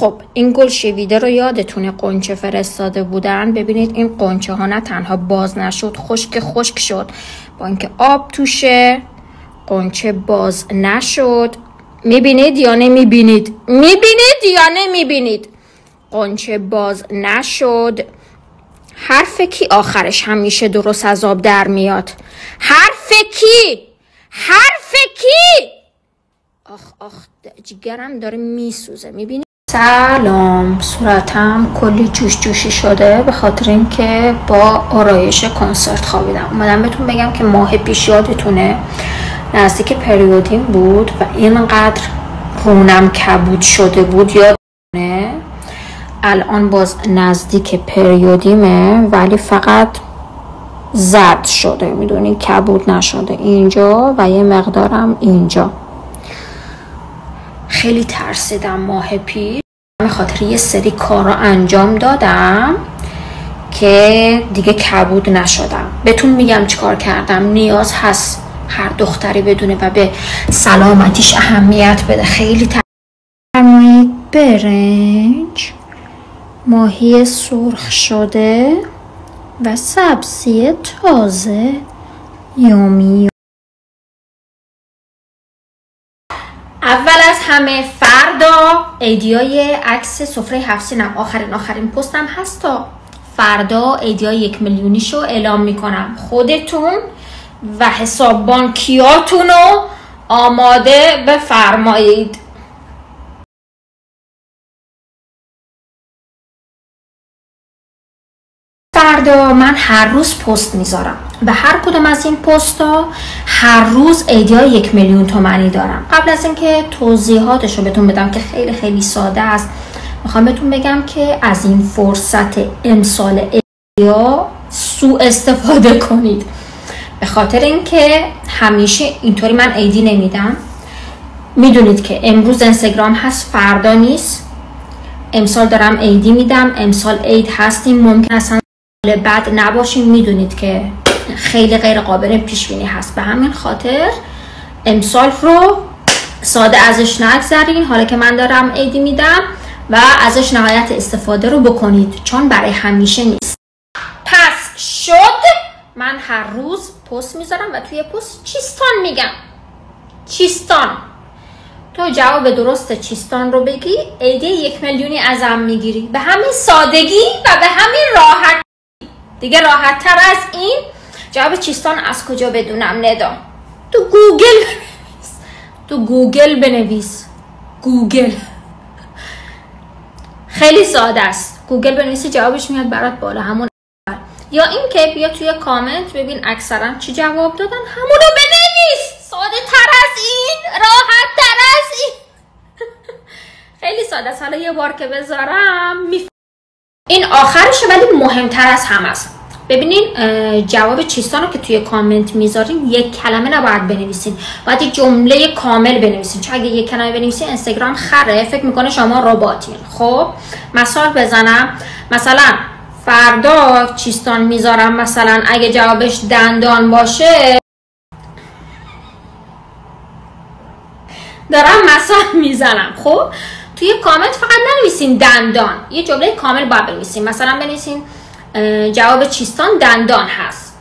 خب این گل شویده رو یادتونه قنچه فرستاده بودن؟ ببینید این قنچه ها نه تنها باز نشد خشک خشک شد. با اینکه آب توشه قنچه باز نشد. می‌بینید یا نمی‌بینید؟ می‌بینید یا نمی‌بینید؟ قنچه باز نشد. حرف کی آخرش همیشه درست از آب در میاد؟ حرف کی؟ حرف کی؟ آخ آخ جگرم داره میسوزه. می‌بینی؟ سلام. صورتم کلی جوش جوشی شده به خاطر اینکه با آرایش کنسرت خوابیدم. اومدم بهتون بگم که ماه پیش یادتونه. نزدیک پریودین بود و اینقدر رونم کبود شده بود یادتونه؟ الان باز نزدیک پریودیمه ولی فقط زرد شده. می‌دونی کبود نشده اینجا و یه مقدارم اینجا. خیلی ترسیدم ماه پیش. به خاطر یه سری کار رو انجام دادم که دیگه کبود نشدم. بهتون میگم چیکار کردم. نیاز هست هر دختری بدونه و به سلامتیش اهمیت بده. خیلی ترمایید برنج. ماهی سرخ شده و سبزی تازه. یومی اول از همه فردا ایدیای عکس سفره هفت آخرین آخرین پستم هست تا فردا ایدیای یک میلیونی شو اعلام می‌کنم. خودتون و حساب بانکیاتون رو آماده بفرمایید. فردا من هر روز پست می‌ذارم. به هر کدوم از این پست ها هر روز ایدیا یک میلیون تومنی دارم. قبل از اینکه توضیحاتش رو بهتون بدم که خیلی خیلی ساده است می‌خوام بهتون بگم که از این فرصت امسال ایدیا سو استفاده کنید. به خاطر اینکه همیشه اینطوری من ایدی نمیدم. می‌دونید که امروز اینستاگرام هست فردا نیست. امسال دارم ایدی میدم. امسال عید هستیم. ممکن اصلا بعد نباشیم. می‌دونید که خیلی غیر قابل پیش بینی هست. به همین خاطر امسال رو ساده ازش نگذرین. حالا که من دارم ایدی میدم و ازش نهایت استفاده رو بکنید چون برای همیشه نیست. پس شد. من هر روز پست می‌ذارم و توی پست چیستان میگم. چیستان. تو جواب درست چیستان رو بگی. ایدی یک میلیونی ازم می‌گیری. به همین سادگی و به همین راحت. دیگه راحت تر از این جواب چیستان از کجا بدونم ندا؟ تو گوگل بنویس. تو گوگل بنویس. گوگل. خیلی ساده است. گوگل بنویسی جوابش میاد برات بالا همون یا این که بیا توی کامنت ببین اکثرا چی جواب دادن همونو بنویس. ساده تر از این راحت تر از این. خیلی ساده است. حالا یه بار که بذارم این آخرشه ولی مهمتر از همه است. ببینین جواب چیستان رو که توی کامنت می‌ذارین یک کلمه نباید بنویسین. باید یک جمله کامل بنویسین. چون اگه یک کلمه بنویسین اینستاگرام خره. فکر می‌کنه شما رباتین. خب مثال بزنم. مثلا فردا چیستان می‌ذارم؟ مثلا اگه جوابش دندان باشه. دارم مثال می‌زنم. خب توی کامنت فقط ننویسین دندان. یه جمله کامل باید بنویسین. مثلا بنویسین جواب چیستان دندان هست.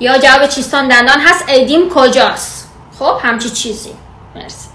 یا جواب چیستان دندان هست؟ ایدیم کجاست؟ خب همچی چیزی. مرسی.